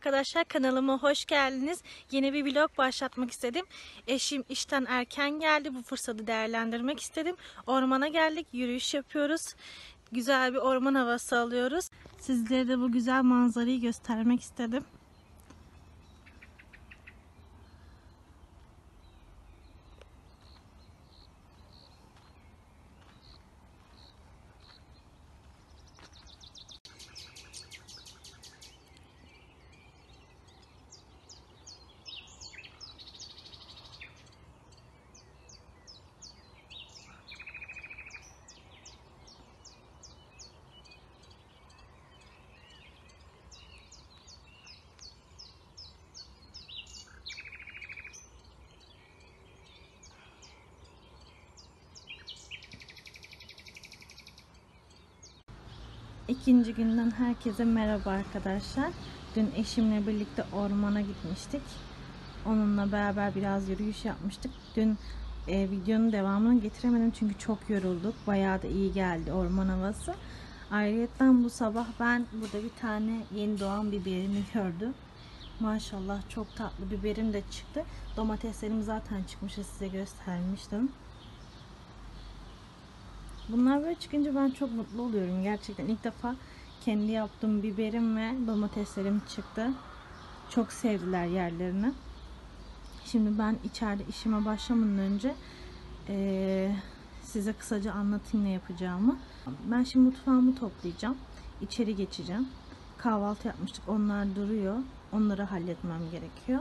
arkadaşlar kanalıma hoş geldiniz. Yeni bir vlog başlatmak istedim. Eşim işten erken geldi. Bu fırsatı değerlendirmek istedim. Ormana geldik. Yürüyüş yapıyoruz. Güzel bir orman havası alıyoruz. Sizlere de bu güzel manzarayı göstermek istedim. İkinci günden herkese merhaba arkadaşlar. Dün eşimle birlikte ormana gitmiştik. Onunla beraber biraz yürüyüş yapmıştık. Dün e, videonun devamını getiremedim çünkü çok yorulduk. Bayağı da iyi geldi orman havası. Ayrıca bu sabah ben burada bir tane yeni doğan biberimi gördüm. Maşallah çok tatlı biberim de çıktı. Domateslerim zaten çıkmış size göstermiştim. Bunlar böyle çıkınca ben çok mutlu oluyorum. Gerçekten ilk defa kendi yaptığım biberim ve domateslerim çıktı. Çok sevdiler yerlerini. Şimdi ben içeride işime başlamadan önce eee, size kısaca anlatayım ne yapacağımı. Ben şimdi mutfağımı toplayacağım. İçeri geçeceğim. Kahvaltı yapmıştık. Onlar duruyor. Onları halletmem gerekiyor.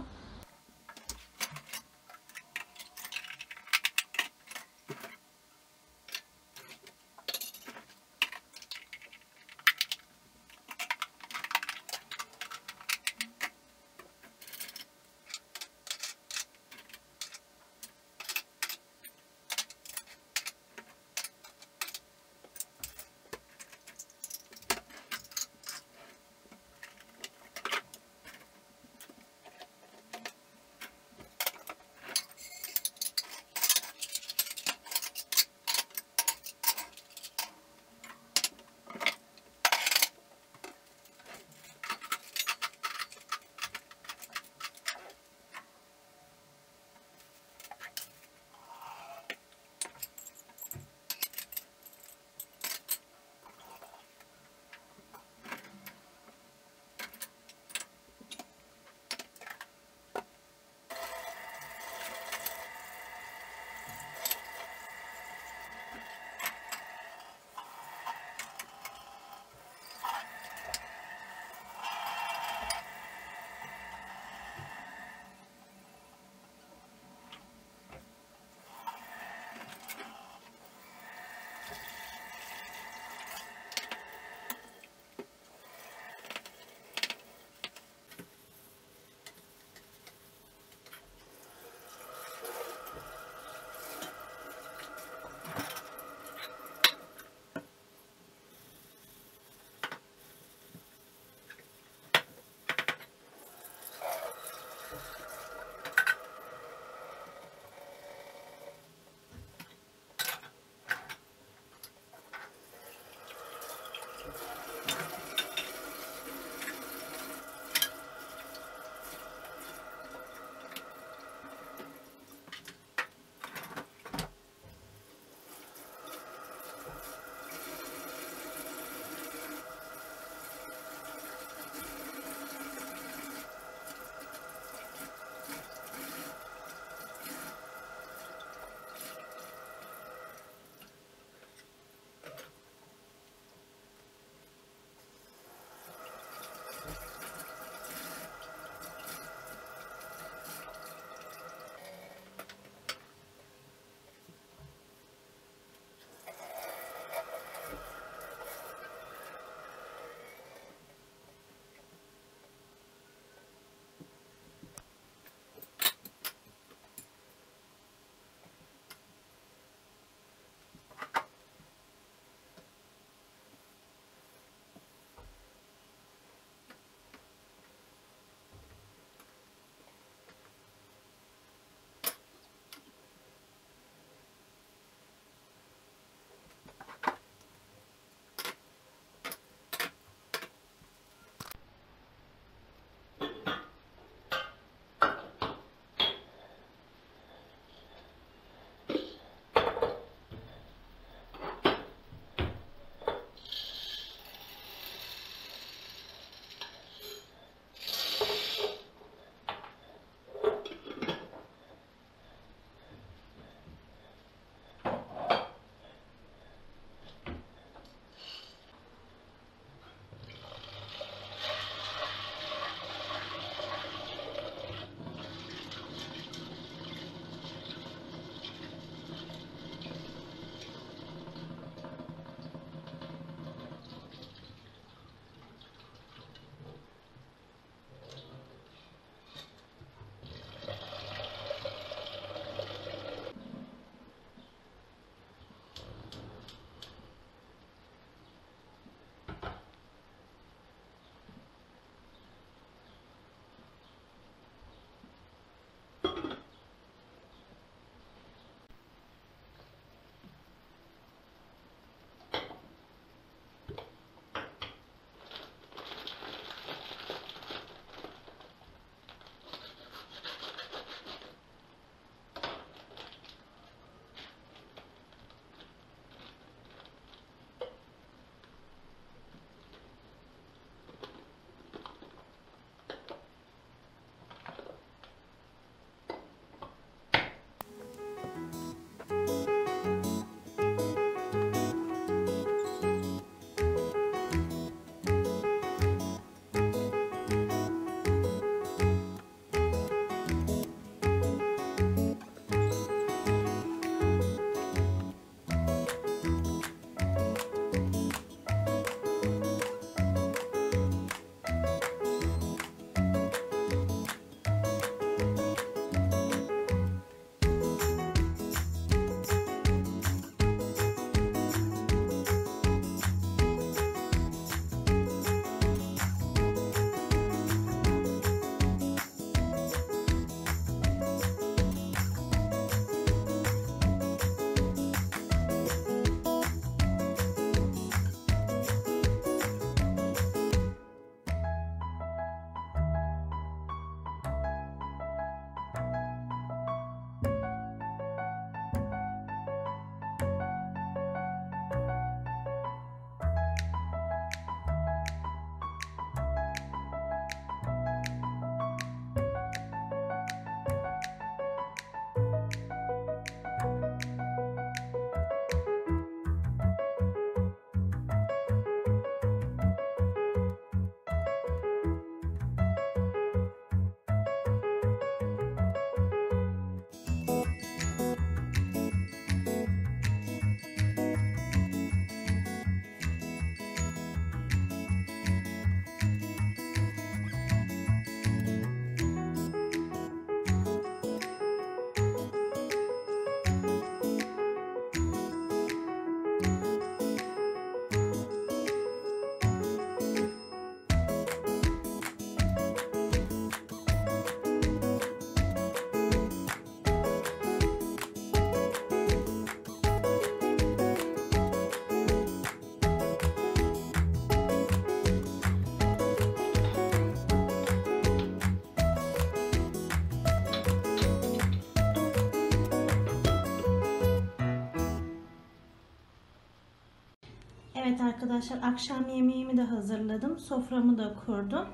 Evet arkadaşlar akşam yemeğimi de hazırladım. Soframı da kurdum.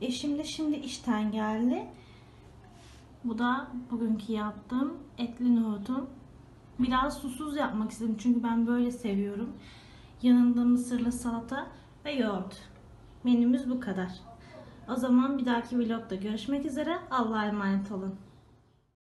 Eşim de şimdi işten geldi. Bu da bugünkü yaptığım etli nohutum. Biraz susuz yapmak istedim çünkü ben böyle seviyorum. Yanında mısırlı salata ve yoğurt. Menümüz bu kadar. O zaman bir dahaki vlogda görüşmek üzere. Allah'a emanet olun.